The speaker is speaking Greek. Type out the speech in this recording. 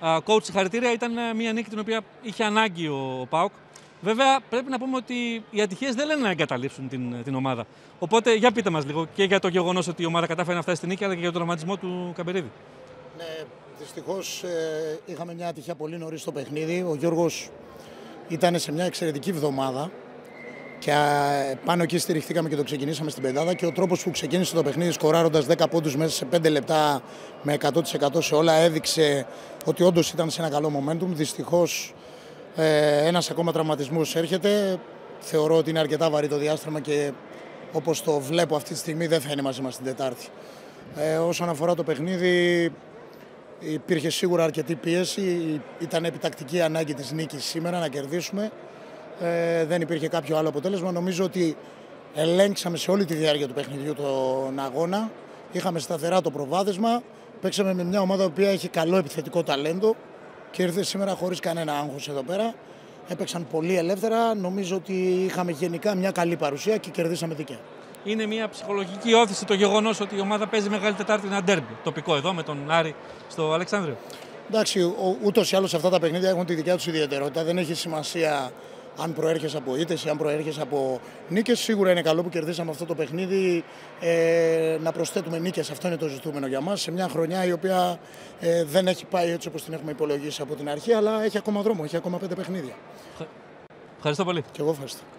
Coach, συγχαρητήρια. Ήταν ε, μια νίκη την οποία είχε ανάγκη ο Πάοκ. Βέβαια, πρέπει να πούμε ότι οι ατυχίες δεν λένε να εγκαταλείψουν την, την ομάδα. Οπότε, για πείτε μας λίγο και για το γεγονός ότι η ομάδα κατάφερε να φτάσει στην νίκη, αλλά και για τον ρομαντισμό του Καμπερίδη. Ναι, δυστυχώς ε, είχαμε μια ατυχία πολύ νωρίς στο παιχνίδι. Ο Γιώργος ήταν σε μια εξαιρετική εβδομάδα και πάνω εκεί στηριχθήκαμε και το ξεκινήσαμε στην πεντάδα και ο τρόπος που ξεκίνησε το παιχνίδι σκοράροντας 10 πόντους μέσα σε 5 λεπτά με 100% σε όλα έδειξε ότι όντως ήταν σε ένα καλό momentum. Δυστυχώς ε, ένας ακόμα τραυματισμός έρχεται. Θεωρώ ότι είναι αρκετά βαρύ το διάστημα και όπως το βλέπω αυτή τη στιγμή δεν θα είναι μαζί μας την Τετάρτη. Ε, όσον αφορά το παιχνίδι, υπήρχε σίγουρα αρκετή πίεση. Ήταν επιτακτική ανάγκη της νίκης σήμερα να κερδίσουμε. Ε, δεν υπήρχε κάποιο άλλο αποτέλεσμα. Νομίζω ότι ελέγξαμε σε όλη τη διάρκεια του παιχνιδιού τον αγώνα. Είχαμε σταθερά το προβάδισμα. Παίξαμε με μια ομάδα που έχει καλό επιθετικό ταλέντο και ήρθε σήμερα χωρίς κανένα άγχος εδώ πέρα. Έπαιξαν πολύ ελεύθερα. Νομίζω ότι είχαμε γενικά μια καλή παρουσία και κερδίσαμε δικαία. Είναι μια ψυχολογική όθηση το γεγονός ότι η ομάδα παίζει μεγάλη Τετάρτη ένα ντέρμπι. Τοπικό εδώ με τον Άρη στο Αλεξάνδριο. Εντάξει, ούτως ή άλλως αυτά τα παιχνίδια έχουν τη δικιά τους ιδιαιτερότητα. Δεν έχει σημασία αν προέρχεσαι από ήττε ή αν προέρχεσαι από νίκες. Σίγουρα είναι καλό που κερδίσαμε αυτό το παιχνίδι. Ε, να προσθέτουμε νίκες, αυτό είναι το ζητούμενο για μας. Σε μια χρονιά η οποία ε, δεν έχει πάει έτσι όπως την έχουμε υπολογίσει από την αρχή, αλλά έχει ακόμα δρόμο, έχει ακόμα πέντε παιχνίδια. Ευχαριστώ πολύ. Και εγώ ευχαριστώ.